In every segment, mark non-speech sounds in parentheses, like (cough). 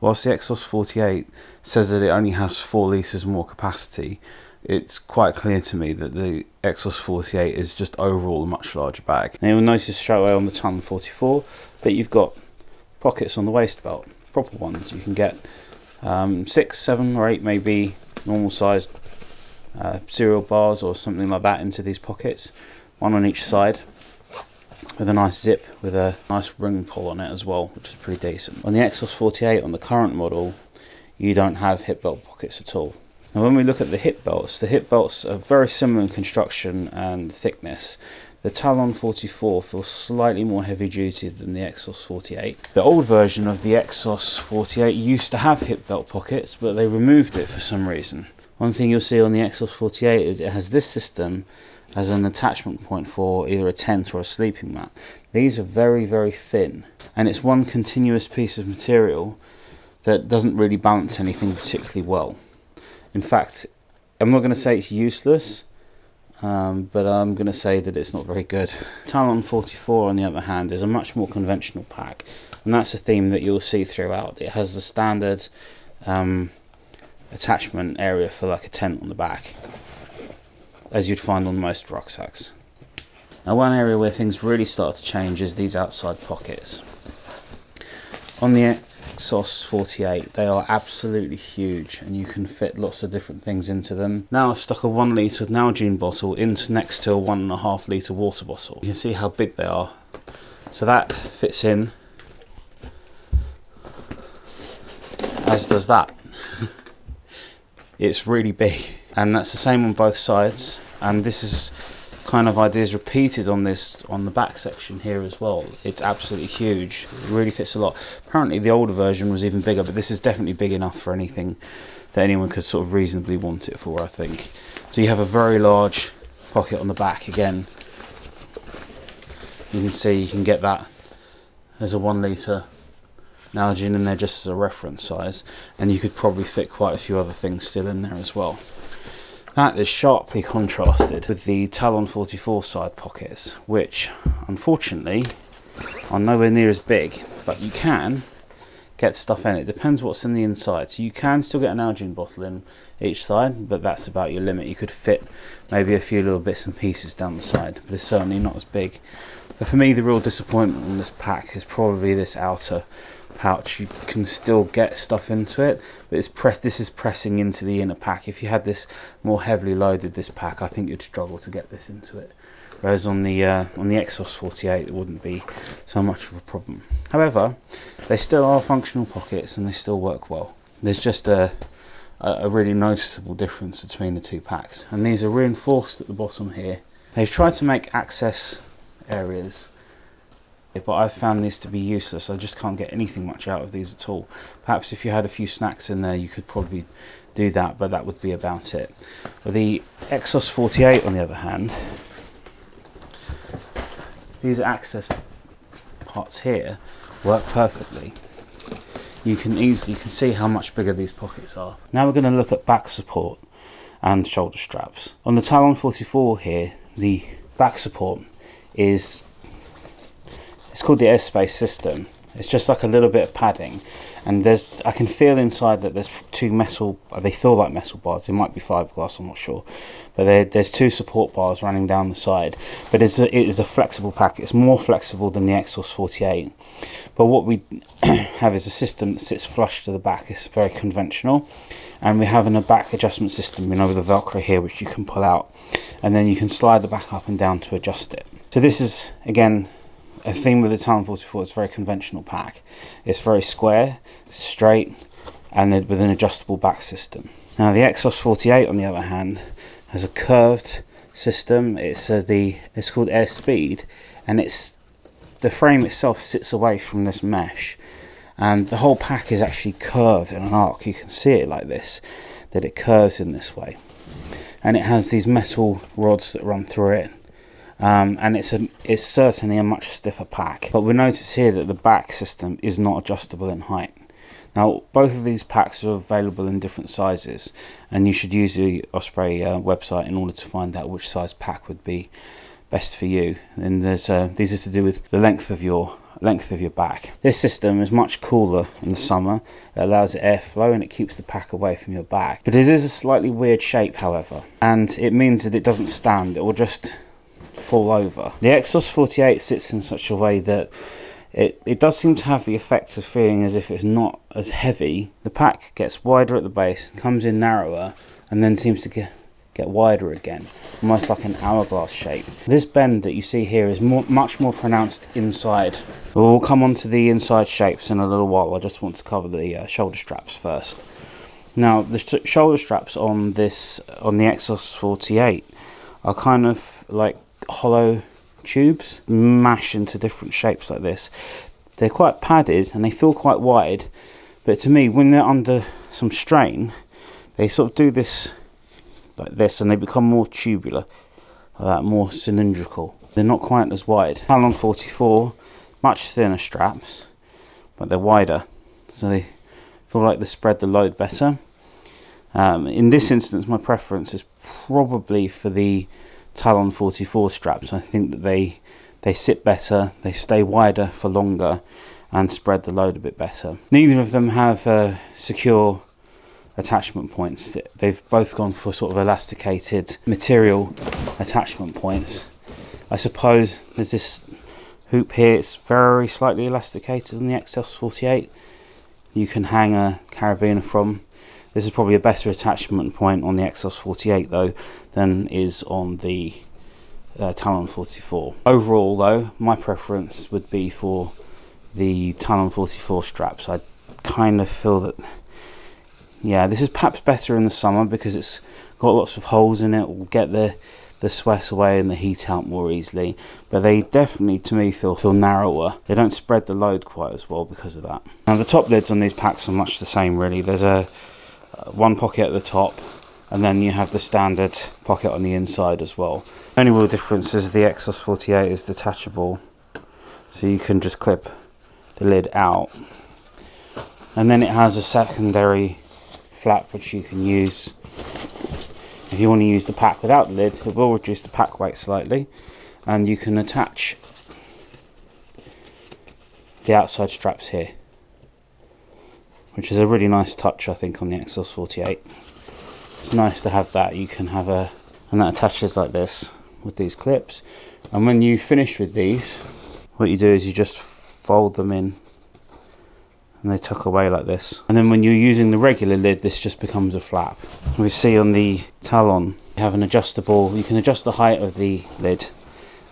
Whilst the Exos 48 says that it only has 4 litres more capacity, it's quite clear to me that the Exos 48 is just overall a much larger bag. Now you'll notice straight away on the Talon 44 that you've got pockets on the waist belt, proper ones. You can get um, 6, 7 or 8 maybe normal sized uh, cereal bars or something like that into these pockets, one on each side with a nice zip with a nice ring pull on it as well, which is pretty decent. On the Exos 48, on the current model, you don't have hip belt pockets at all. Now when we look at the hip belts, the hip belts are very similar in construction and thickness. The Talon 44 feels slightly more heavy duty than the Exos 48. The old version of the Exos 48 used to have hip belt pockets, but they removed it for some reason. One thing you'll see on the Exos 48 is it has this system as an attachment point for either a tent or a sleeping mat. These are very, very thin, and it's one continuous piece of material that doesn't really balance anything particularly well. In fact, I'm not going to say it's useless, um, but I'm going to say that it's not very good. Talon 44, on the other hand, is a much more conventional pack, and that's a theme that you'll see throughout. It has the standard um, attachment area for like a tent on the back, as you'd find on most rucksacks. Now one area where things really start to change is these outside pockets. On the Exos 48. They are absolutely huge and you can fit lots of different things into them. Now I've stuck a one litre Nalgene bottle into next to a one and a half litre water bottle. You can see how big they are. So that fits in as does that. (laughs) it's really big and that's the same on both sides and this is kind of ideas repeated on this on the back section here as well. It's absolutely huge. It really fits a lot. Apparently the older version was even bigger, but this is definitely big enough for anything that anyone could sort of reasonably want it for, I think. So you have a very large pocket on the back again. You can see you can get that as a one litre Nalgene in there just as a reference size and you could probably fit quite a few other things still in there as well. That is sharply contrasted with the Talon 44 side pockets, which unfortunately are nowhere near as big, but you can get stuff in. It depends what's in the inside. So you can still get an Nalgene bottle in each side, but that's about your limit. You could fit maybe a few little bits and pieces down the side, but it's certainly not as big. But for me, the real disappointment on this pack is probably this outer pouch you can still get stuff into it but it's press this is pressing into the inner pack. If you had this more heavily loaded this pack I think you'd struggle to get this into it. Whereas on the uh, on the Exos 48 it wouldn't be so much of a problem. However they still are functional pockets and they still work well. There's just a a really noticeable difference between the two packs. And these are reinforced at the bottom here. They've tried to make access areas but I've found these to be useless. I just can't get anything much out of these at all. Perhaps if you had a few snacks in there, you could probably do that, but that would be about it. But the Exos 48, on the other hand, these access parts here work perfectly. You can easily you can see how much bigger these pockets are. Now we're going to look at back support and shoulder straps. On the Talon 44 here, the back support is it's called the AirScape system. It's just like a little bit of padding, and there's I can feel inside that there's two metal. Uh, they feel like metal bars. They might be fiberglass. I'm not sure, but there's two support bars running down the side. But it's a, it is a flexible pack. It's more flexible than the Exos 48. But what we (clears throat) have is a system that sits flush to the back. It's very conventional, and we have a back adjustment system. You know, with the Velcro here, which you can pull out, and then you can slide the back up and down to adjust it. So this is again a theme with the Talon 44 is very conventional pack. It's very square, straight, and with an adjustable back system. Now the Exos 48 on the other hand has a curved system. It's uh, the it's called Airspeed, and it's the frame itself sits away from this mesh, and the whole pack is actually curved in an arc. You can see it like this, that it curves in this way, and it has these metal rods that run through it um, and it's a it's certainly a much stiffer pack. But we notice here that the back system is not adjustable in height. Now both of these packs are available in different sizes, and you should use the Osprey uh, website in order to find out which size pack would be best for you. And there's uh, these are to do with the length of your length of your back. This system is much cooler in the summer. It allows airflow and it keeps the pack away from your back. But it is a slightly weird shape, however, and it means that it doesn't stand. It will just fall over. The Exos 48 sits in such a way that it, it does seem to have the effect of feeling as if it's not as heavy. The pack gets wider at the base, comes in narrower, and then seems to get, get wider again, almost like an hourglass shape. This bend that you see here is more, much more pronounced inside. We'll come on to the inside shapes in a little while. I just want to cover the uh, shoulder straps first. Now, the sh shoulder straps on this on the Exos 48 are kind of like hollow tubes, mash into different shapes like this. They're quite padded and they feel quite wide, but to me, when they're under some strain, they sort of do this like this and they become more tubular, like that, more cylindrical. They're not quite as wide. Talon 44, much thinner straps, but they're wider, so they feel like they spread the load better. Um, in this instance, my preference is probably for the Talon 44 straps. I think that they they sit better, they stay wider for longer, and spread the load a bit better. Neither of them have uh, secure attachment points. They've both gone for sort of elasticated material attachment points. I suppose there's this hoop here, it's very slightly elasticated on the Exos 48. You can hang a carabiner from. This is probably a better attachment point on the Exos 48 though than is on the uh, Talon 44. Overall though, my preference would be for the Talon 44 straps. I kind of feel that yeah, this is perhaps better in the summer because it's got lots of holes in it. Will get the the sweat away and the heat out more easily. But they definitely, to me, feel feel narrower. They don't spread the load quite as well because of that. Now the top lids on these packs are much the same, really. There's a Uh, one pocket at the top, and then you have the standard pocket on the inside as well. The only real difference is the Exos 48 is detachable, so you can just clip the lid out. And then it has a secondary flap which you can use if you want to use the pack without the lid it will reduce the pack weight slightly and you can attach the outside straps here which is a really nice touch I think on the Exos 48 it's nice to have that you can have a and that attaches like this with these clips and when you finish with these what you do is you just fold them in and they tuck away like this. And then when you're using the regular lid, this just becomes a flap. We see on the Talon, you have an adjustable, you can adjust the height of the lid,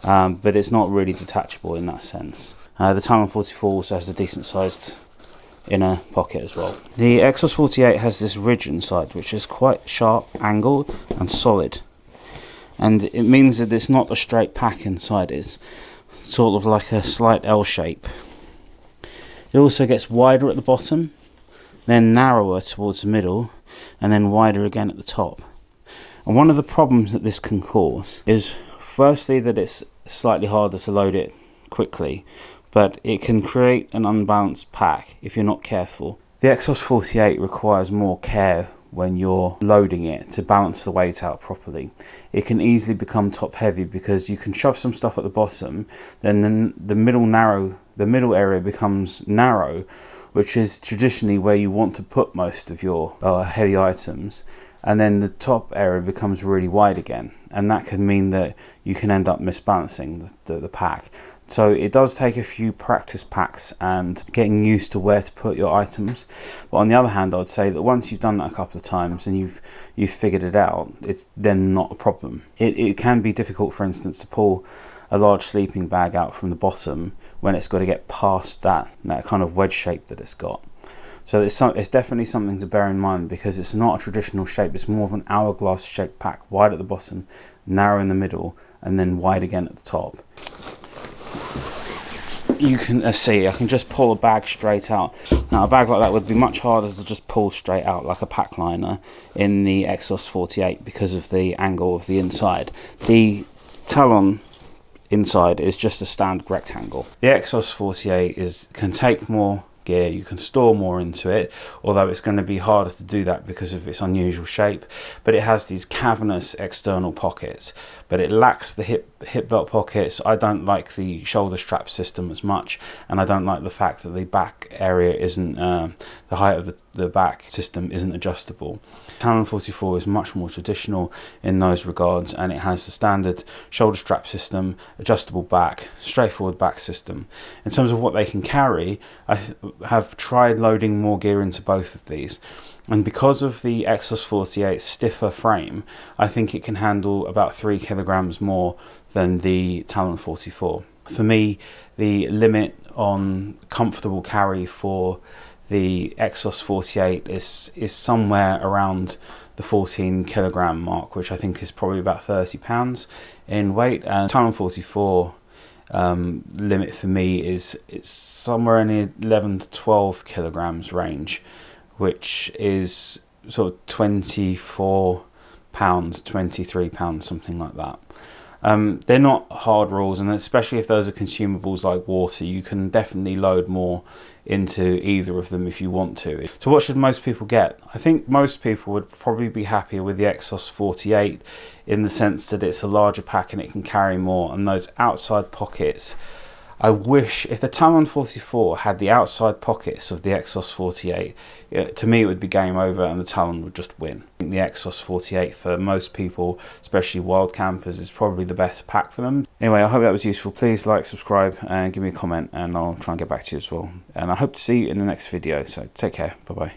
um, but it's not really detachable in that sense. Uh, the Talon 44 also has a decent sized inner pocket as well. The Exos 48 has this ridge inside, which is quite sharp angled and solid. And it means that it's not a straight pack inside, it's sort of like a slight L shape it also gets wider at the bottom, then narrower towards the middle, and then wider again at the top. And one of the problems that this can cause is firstly that it's slightly harder to load it quickly, but it can create an unbalanced pack if you're not careful. The Exos 48 requires more care when you're loading it to balance the weight out properly. It can easily become top heavy because you can shove some stuff at the bottom, then the, the middle narrow the middle area becomes narrow, which is traditionally where you want to put most of your uh, heavy items. And then the top area becomes really wide again, and that can mean that you can end up misbalancing the, the, the pack. So it does take a few practice packs and getting used to where to put your items. But on the other hand, I'd say that once you've done that a couple of times and you've you've figured it out, it's then not a problem. It it can be difficult, for instance, to pull a large sleeping bag out from the bottom when it's got to get past that that kind of wedge shape that it's got. So it's, some, it's definitely something to bear in mind because it's not a traditional shape. It's more of an hourglass shaped pack, wide at the bottom, narrow in the middle, and then wide again at the top. You can uh, see, I can just pull a bag straight out. Now a bag like that would be much harder to just pull straight out like a pack liner in the Exos 48 because of the angle of the inside. The Talon inside is just a standard rectangle. The Exos 48 is can take more gear, you can store more into it, although it's going to be harder to do that because of its unusual shape, but it has these cavernous external pockets. But it lacks the hip hip belt pockets. I don't like the shoulder strap system as much, and I don't like the fact that the back area isn't uh, the height of the, the back system isn't adjustable. Talon 44 is much more traditional in those regards, and it has the standard shoulder strap system, adjustable back, straightforward back system. In terms of what they can carry, I have tried loading more gear into both of these. And because of the Exos 48 stiffer frame, I think it can handle about three kilograms more than the Talon 44. For me, the limit on comfortable carry for the Exos 48 is is somewhere around the 14 kilogram mark, which I think is probably about 30 pounds in weight. And Talon 44 um, limit for me is it's somewhere in the 11 to 12 kilograms range which is sort of 24 pounds, 23 pounds, something like that. Um, they're not hard rules, and especially if those are consumables like water, you can definitely load more into either of them if you want to. So, what should most people get? I think most people would probably be happier with the Exos 48 in the sense that it's a larger pack and it can carry more, and those outside pockets I wish if the Talon 44 had the outside pockets of the Exos 48, it, to me it would be game over and the Talon would just win. I think the Exos 48 for most people, especially wild campers, is probably the best pack for them. Anyway, I hope that was useful. Please like, subscribe and give me a comment and I'll try and get back to you as well. And I hope to see you in the next video. So take care. Bye bye.